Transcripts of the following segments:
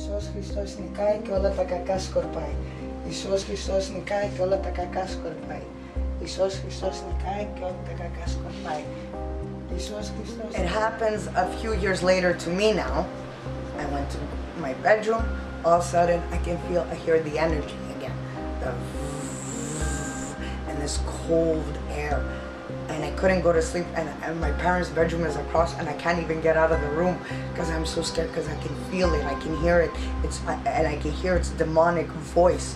Iisus Hristos Nicai, que όλα τα κακά σκορπάει. Ιησούς Χριστός νικάει και όλα τα κακά σκορπάει. Ιησούς Χριστός νικάει και όλα τα κακά σκορπάει. Ιησούς Χριστός... It happens a few years later to me now. I went to my bedroom. All of a sudden, I can feel, I hear the energy again. The and this cold air. and I couldn't go to sleep. And, and my parents' bedroom is across, and I can't even get out of the room because I'm so scared because I can feel it, I can hear it. It's and I can hear its demonic voice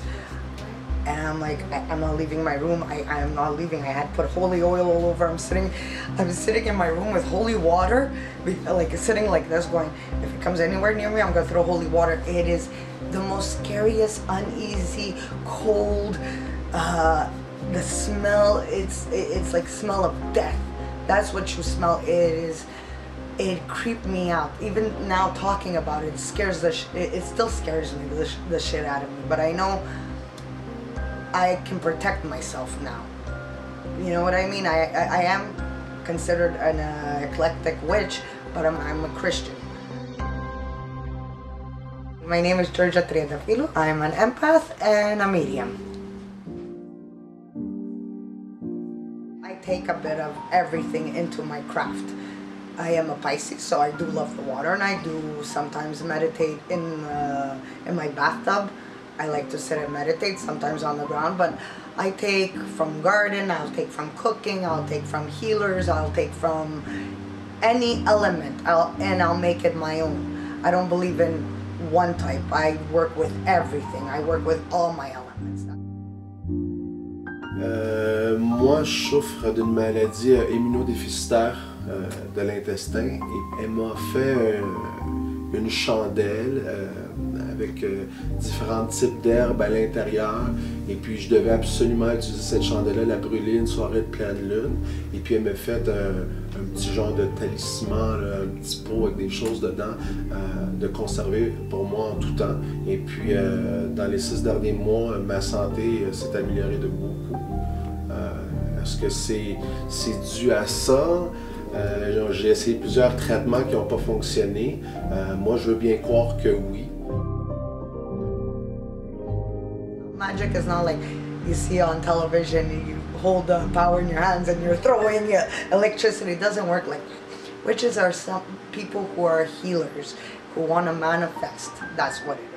and I'm like, I, am not leaving my room. I, I am not leaving. I had put holy oil all over. I'm sitting, I'm sitting in my room with holy water, like sitting like this, going, if it comes anywhere near me, I'm gonna throw holy water. It is the most scariest, uneasy, cold. Uh, the smell, it's it's like smell of death. That's what you smell. It is. It creeped me out. Even now talking about it, scares the. it, still scares me the, the shit out of me. But I know I can protect myself now. You know what I mean? I, I, I am considered an uh, eclectic witch, but I'm, I'm a Christian. My name is Georgia Triadafilo. I'm an empath and a medium. Take a bit of everything into my craft. I am a Pisces, so I do love the water, and I do sometimes meditate in uh, in my bathtub. I like to sit and meditate, sometimes on the ground, but I take from garden, I'll take from cooking, I'll take from healers, I'll take from any element, I'll, and I'll make it my own. I don't believe in one type. I work with everything. I work with all my elements. Euh, moi, je souffre d'une maladie euh, immunodéficitaire euh, de l'intestin et elle m'a fait une chandelle avec différents types d'herbes à l'intérieur. Et puis je devais absolument utiliser cette chandelle-là, la brûler une soirée de pleine lune. Et puis elle m'a fait un, petit genre de talisman, un petit pot avec des choses dedans, de conserver pour moi en tout temps. Et puis dans les six derniers mois, ma santé s'est améliorée de beaucoup. Est-ce que c'est dû à ça? Euh, j'ai essayé plusieurs traitements qui n'ont pas fonctionné. Euh, moi, je veux bien croire que oui. Magic is not like you see on television, you hold the power in your hands and you're throwing electricity. It doesn't work like. Witches are some people who are healers, who want to manifest. That's what it is.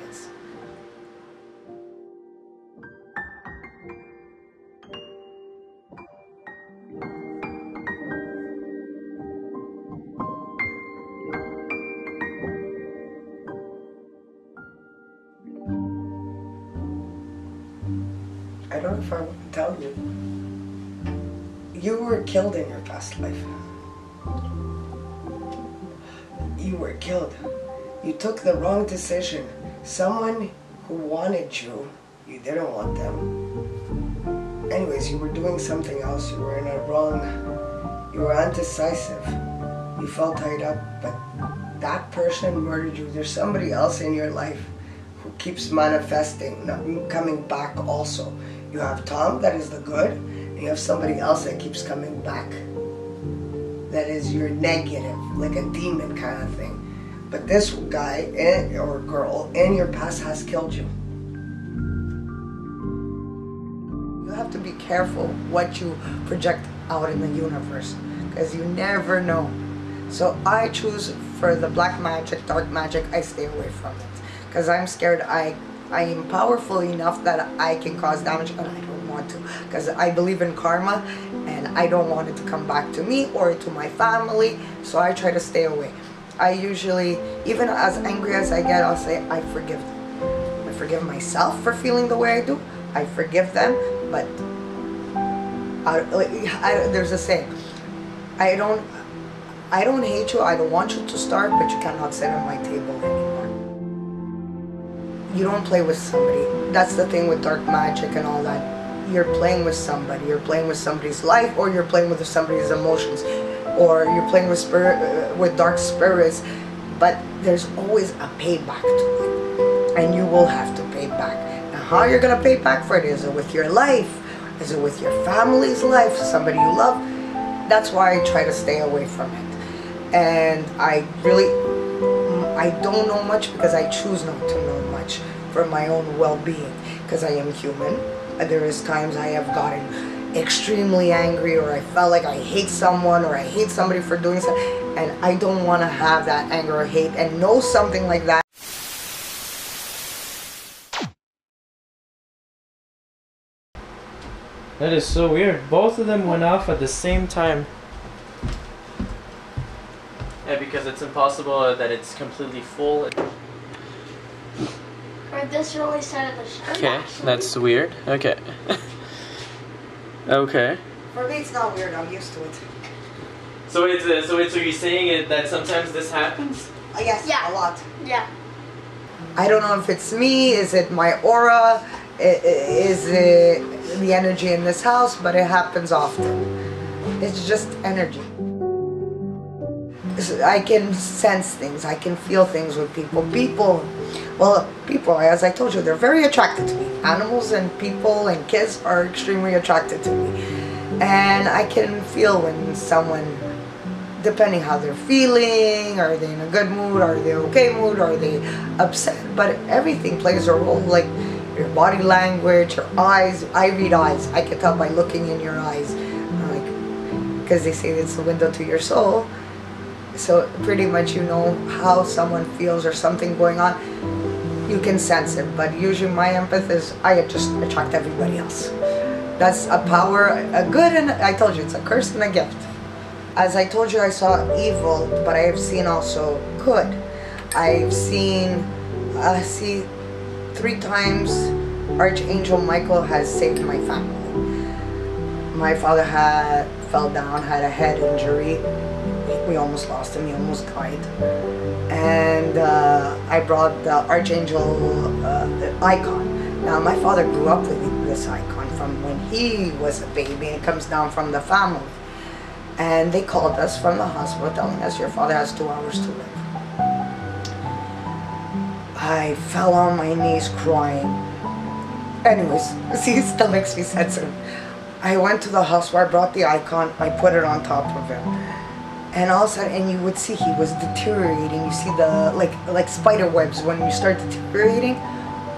I don't know if I want to tell you. You were killed in your past life. You were killed. You took the wrong decision. Someone who wanted you, you didn't want them. Anyways, you were doing something else. You were in a wrong, you were undecisive. You felt tied up, but that person murdered you. There's somebody else in your life who keeps manifesting, coming back also. You have Tom, that is the good, and you have somebody else that keeps coming back. That is your negative, like a demon kind of thing. But this guy and, or girl in your past has killed you. You have to be careful what you project out in the universe because you never know. So I choose for the black magic, dark magic, I stay away from it because I'm scared I I am powerful enough that I can cause damage, but I don't want to because I believe in karma and I don't want it to come back to me or to my family, so I try to stay away. I usually, even as angry as I get, I'll say, I forgive them. I forgive myself for feeling the way I do. I forgive them, but I, I, there's a saying, I don't, I don't hate you, I don't want you to starve, but you cannot sit at my table you don't play with somebody. That's the thing with dark magic and all that. You're playing with somebody. You're playing with somebody's life, or you're playing with somebody's emotions, or you're playing with spirit, uh, with dark spirits. But there's always a payback to it, and you will have to pay back. Now, how you're gonna pay back for it? Is it with your life? Is it with your family's life? Somebody you love? That's why I try to stay away from it, and I really I don't know much because I choose not to know much for my own well-being because I am human. There is times I have gotten extremely angry or I felt like I hate someone or I hate somebody for doing something and I don't want to have that anger or hate and know something like that That is so weird. Both of them went off at the same time. Yeah, because it's impossible that it's completely full. Or this really started the show. Okay, that's weird. Okay. okay. for me it's not weird I'm used to it So it's uh, so it's are you saying it that sometimes this happens? I guess Yeah. a lot Yeah. I don't know if it's me is it my aura I- i- is it the energy in this house but it happens often it's just energy I can sense things I can feel things with people people well people as I told you they're very attracted to me. Animals and people and kids are extremely attracted to me. And I can feel when someone depending how they're feeling are they in a good mood are they okay mood are they upset? But everything plays a role like your body language your eyes i read eyes. I can tell by looking in your eyes. Like because they say it's the window to your soul so pretty much you know how someone feels or something going on you can sense it but usually my empath is i just attract everybody else that's a power a good and i told you it's a curse and a gift as I told you, I saw evil, but I have seen also good. I've seen, uh, see, three times Archangel Michael has saved my family. My father had fell down, had a head injury. We almost lost him. He almost died. And uh, I brought the Archangel uh, the icon. Now my father grew up with this icon from when he was a baby. and It comes down from the family and they called us from the hospital telling us your father has two hours to live. I fell on my knees crying. Anyways, see, it still makes me sensitive. I went to the hospital, I brought the icon, I put it on top of him. And all of a sudden, and you would see he was deteriorating. You see the, like, like spider webs when you start deteriorating.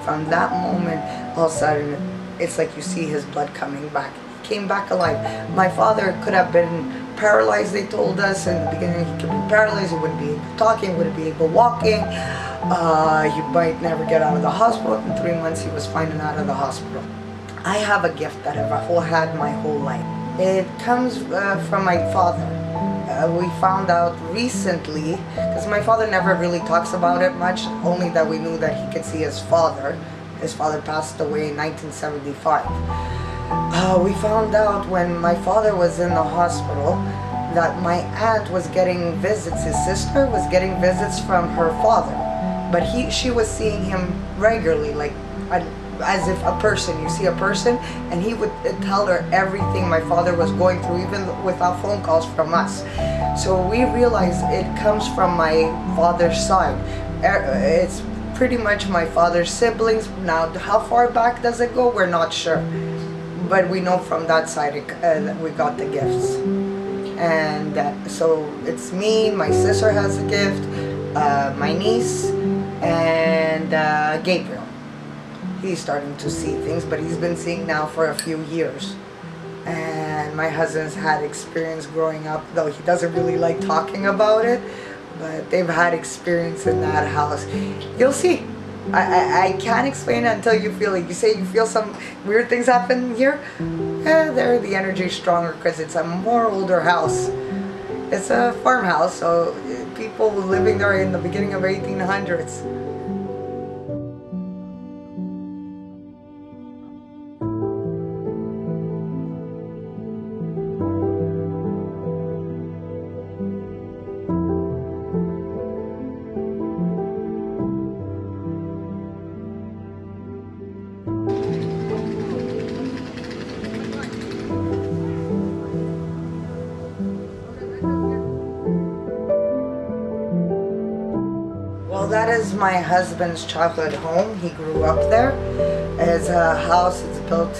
From that moment, all of a sudden, it's like you see his blood coming back. He came back alive. My father could have been paralyzed, they told us in the beginning. He could be paralyzed, he wouldn't be able to talk, wouldn't be able walking. Uh, he might never get out of the hospital. In three months, he was and out of the hospital. I have a gift that I've had my whole life. It comes uh, from my father. Uh, we found out recently, because my father never really talks about it much, only that we knew that he could see his father. His father passed away in 1975. Uh, we found out when my father was in the hospital that my aunt was getting visits. His sister was getting visits from her father, but he she was seeing him regularly, like as if a person. You see a person, and he would tell her everything my father was going through, even without phone calls from us. So we realized it comes from my father's side. Er- It's pretty much my father's siblings. Now, how far back does it go? We're not sure but we know from that side it, uh, we got the gifts and uh, so it's me my sister has a gift uh, my niece and uh, gabriel he's starting to see things but he's been seeing now for a few years and my husband's had experience growing up though he doesn't really like talking about it but they've had experience in that house you'll see I, I, I can't explain it until you feel it. You say you feel some weird things happen here. Eh, there the energy is stronger because it's a more older house. It's a farmhouse, so people living there in the beginning of 1800s. Is my husband's childhood home. He grew up there. It's a house. It's built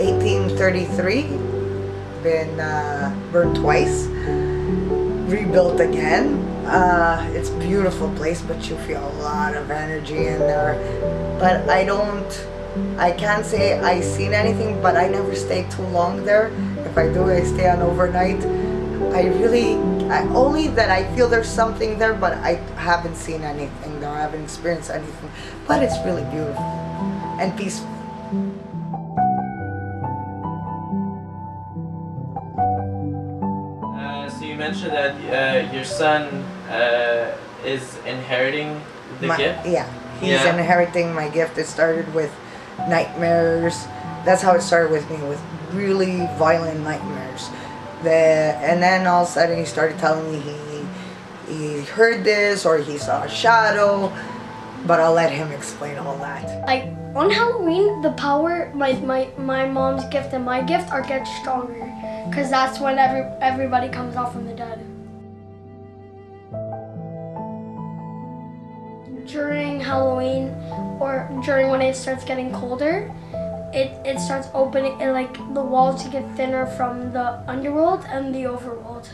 1833. Been uh, burned twice. Rebuilt again. Uh, it's a beautiful place, but you feel a lot of energy in there. But I don't, I can't say I seen anything, but I never stay too long there. If I do, I stay on overnight. I really, I, only that I feel there's something there, but I haven't seen anything there. I haven't experienced anything. But it's really beautiful and peaceful. Uh, so you mentioned that uh, your son uh, is inheriting the My- gift. Yeah, he's Yeah. inheriting my gift. It started with nightmares. That's how it started with me, with really violent nightmares. And then all of a sudden he started telling me he he heard this or he saw a shadow. But I'll let him explain all that. Like on Halloween, the power, my my my mom's gift and my gift are get stronger, cause that's when every everybody comes out from the dead. During Halloween, or during when it starts getting colder, it it starts opening. Like the walls to get thinner from the underworld and the overworld.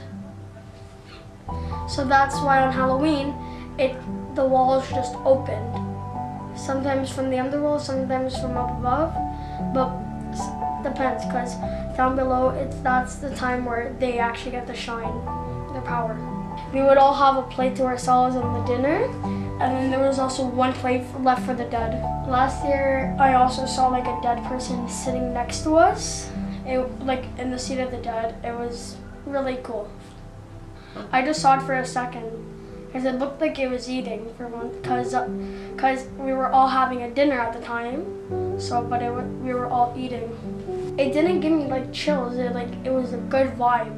So that's why on Halloween, it the walls just opened sometimes from the underworld, sometimes from up above, but depends because down below it's that's the time where they actually get to shine their power. We would all have a plate to ourselves on the dinner, and then there was also one plate left for the dead. Last year, I also saw like a dead person sitting next to us, it, like in the seat of the dead. It was really cool. I just saw it for a second because it looked like it was eating for one because because uh, we were all having a dinner at the time so but it, we were all eating it didn't give me like chills it like it was a good vibe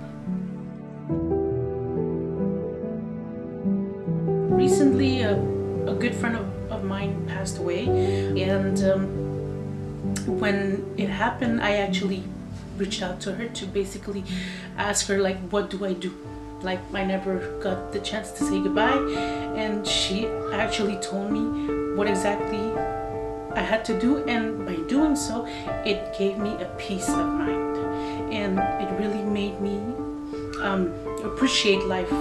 recently a, good friend of, of mine passed away. And um, when it happened i actually reached out to her to basically ask her like what do i do? Like i never got the chance to say goodbye. And she actually told me what exactly i had to do. And by doing so it gave me a peace of mind. And it really made me um, appreciate life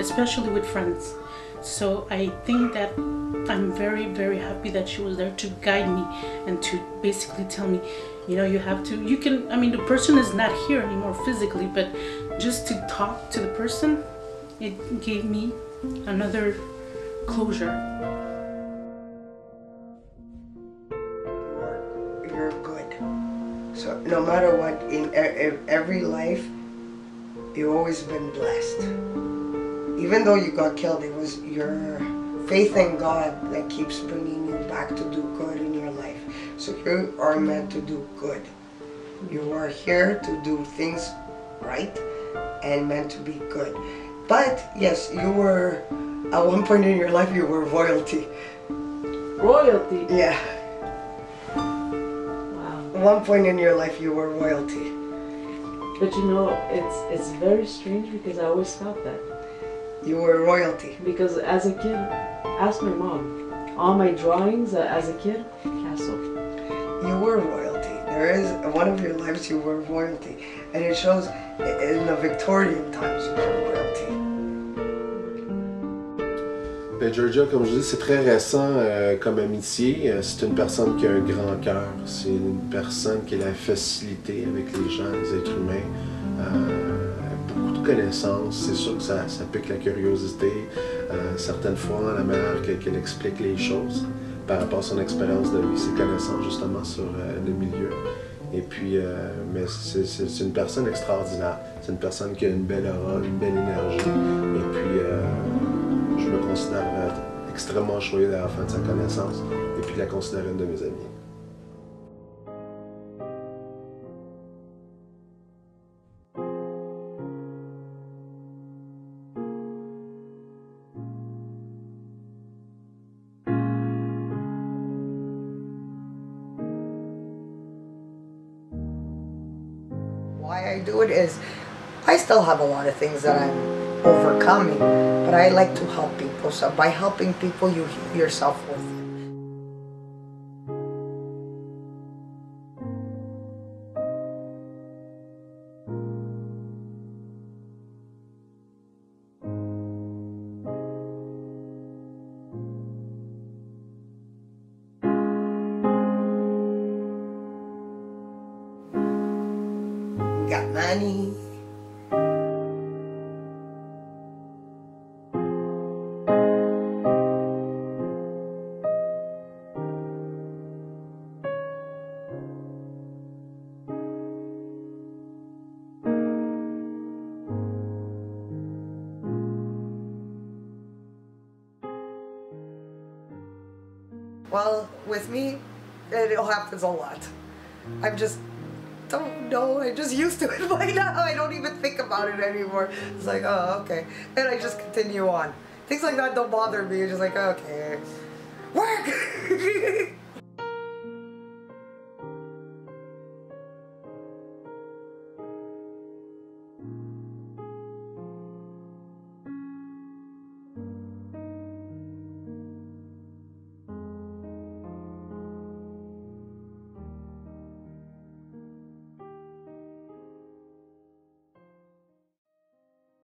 especially with friends so I think that I'm very, very happy that she was there to guide me and to basically tell me, you know, you have to, you can, I mean, the person is not here anymore physically, but just to talk to the person, it gave me another closure. You're, good. So no matter what, in every life, you've always been blessed. Even though you got killed, it was your faith in God that keeps bringing you back to do good in your life. So you are meant to do good. You are here to do things right and meant to be good. But yes, you were at one point in your life you were royalty. Royalty. Yeah. Wow. At one point in your life you were royalty. But you know, it's it's very strange because I always felt that. You were royalty. Because as a kid, ask my mom. All my drawings uh, as a kid, castle. You were royalty. There is one of your lives you were royalty, and it shows in the Victorian times you were royalty. Ben, Georgia, comme je dis, c'est très récent euh, comme amitié. Euh, C'est une personne qui a un grand cœur. C'est une personne qui a la facilité avec les gens, les êtres humains. Euh, C'est sûr que ça, ça pique la curiosité. Euh, certaines fois, la manière que- qu'elle explique les choses par rapport à son expérience de vie, ses connaissances justement sur euh, le milieu. Et puis, euh, mais c'est une personne extraordinaire. C'est une personne qui a une belle aura, une belle énergie. Et puis, je me considère extrêmement choyé d'avoir fait de sa connaissance et puis de la considérer une de mes amies. Still have a lot of things that I'm overcoming, but I like to help people. So by helping people, you heal yourself with with me, it all happens a lot. I'm just don't know. I'm just used to it by now. I don't even think about it anymore. It's like, oh, okay. And I just continue on. Things like that don't bother me. It's just like, okay. Work!